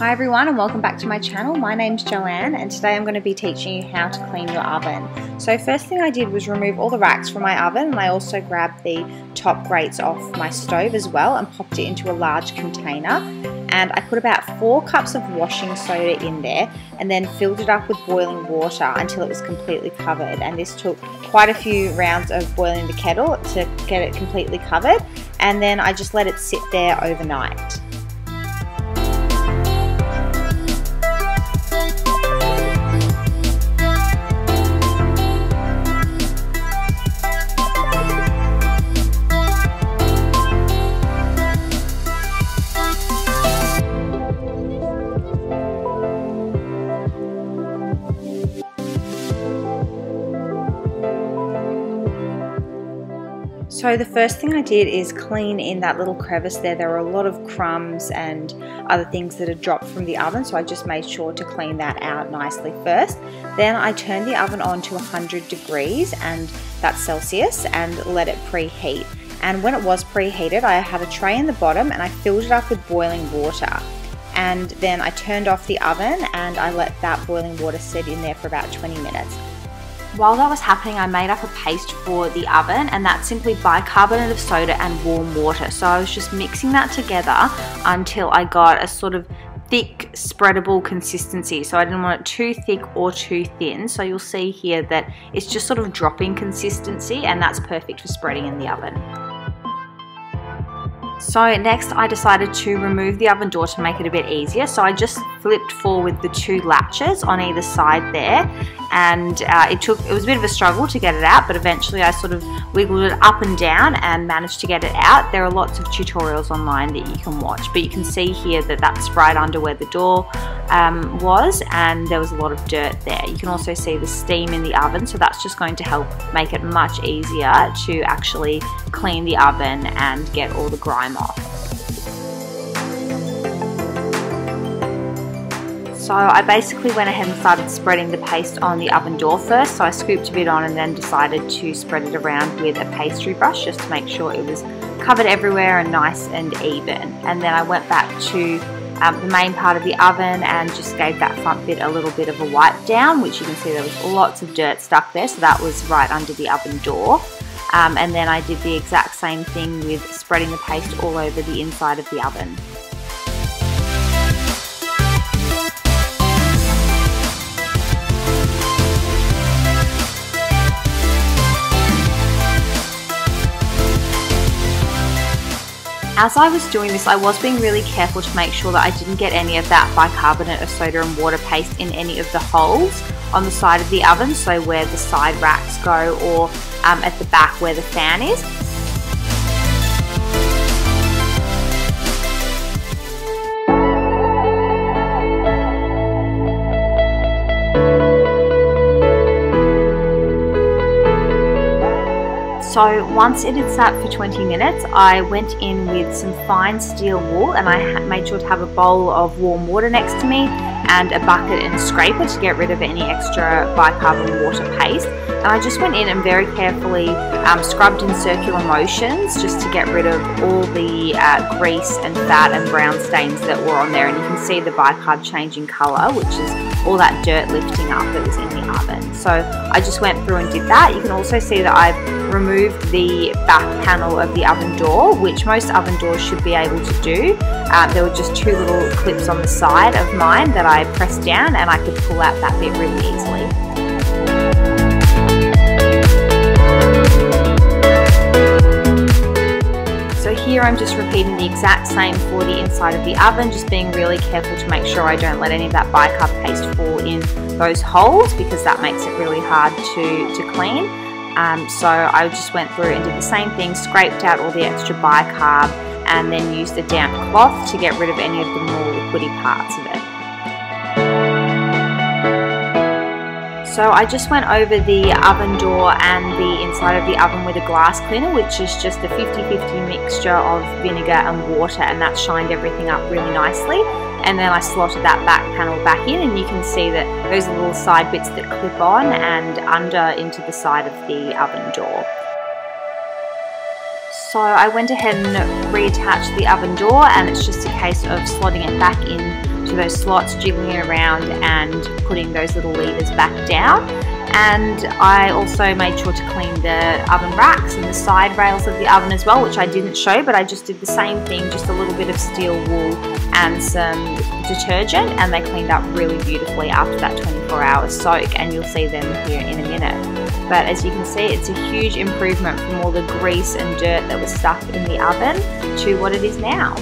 Hi everyone and welcome back to my channel. My name's Joanne and today I'm going to be teaching you how to clean your oven. So first thing I did was remove all the racks from my oven and I also grabbed the top grates off my stove as well and popped it into a large container and I put about four cups of washing soda in there and then filled it up with boiling water until it was completely covered and this took quite a few rounds of boiling the kettle to get it completely covered and then I just let it sit there overnight. So the first thing I did is clean in that little crevice there. There were a lot of crumbs and other things that had dropped from the oven, so I just made sure to clean that out nicely first. Then I turned the oven on to 100 degrees and that's Celsius and let it preheat. And when it was preheated, I had a tray in the bottom and I filled it up with boiling water. And then I turned off the oven and I let that boiling water sit in there for about 20 minutes. While that was happening, I made up a paste for the oven and that's simply bicarbonate of soda and warm water. So I was just mixing that together until I got a sort of thick spreadable consistency so I didn't want it too thick or too thin so you'll see here that it's just sort of dropping consistency and that's perfect for spreading in the oven. So next I decided to remove the oven door to make it a bit easier. So I just flipped forward the two latches on either side there and uh, it took it was a bit of a struggle to get it out but eventually I sort of wiggled it up and down and managed to get it out. There are lots of tutorials online that you can watch but you can see here that that's right under where the door um, was and there was a lot of dirt there. You can also see the steam in the oven so that's just going to help make it much easier to actually clean the oven and get all the grime off. So I basically went ahead and started spreading the paste on the oven door first. So I scooped a bit on and then decided to spread it around with a pastry brush just to make sure it was covered everywhere and nice and even. And then I went back to um, the main part of the oven and just gave that front bit a little bit of a wipe down, which you can see there was lots of dirt stuck there. So that was right under the oven door. Um, and then I did the exact same thing with spreading the paste all over the inside of the oven. As I was doing this, I was being really careful to make sure that I didn't get any of that bicarbonate of soda and water paste in any of the holes on the side of the oven, so where the side racks go or um, at the back where the fan is. So once it had sat for 20 minutes, I went in with some fine steel wool and I made sure to have a bowl of warm water next to me and a bucket and scraper to get rid of any extra bicarbonate water paste. And I just went in and very carefully um, scrubbed in circular motions just to get rid of all the uh, grease and fat and brown stains that were on there. And you can see the bicarb changing colour, which is all that dirt lifting up that was in the oven. So I just went through and did that. You can also see that I've removed the back panel of the oven door, which most oven doors should be able to do. Um, there were just two little clips on the side of mine that I pressed down and I could pull out that bit really easily. Here I'm just repeating the exact same for the inside of the oven, just being really careful to make sure I don't let any of that bicarb paste fall in those holes because that makes it really hard to, to clean. Um, so I just went through and did the same thing, scraped out all the extra bicarb and then used a damp cloth to get rid of any of the more liquidy parts of it. So I just went over the oven door and the inside of the oven with a glass cleaner, which is just a 50-50 mixture of vinegar and water, and that shined everything up really nicely. And then I slotted that back panel back in, and you can see that those are little side bits that clip on and under into the side of the oven door. So I went ahead and reattached the oven door, and it's just a case of slotting it back in to those slots, jiggling it around and putting those little levers back down and I also made sure to clean the oven racks and the side rails of the oven as well which I didn't show but I just did the same thing just a little bit of steel wool and some detergent and they cleaned up really beautifully after that 24 hour soak and you'll see them here in a minute but as you can see it's a huge improvement from all the grease and dirt that was stuck in the oven to what it is now.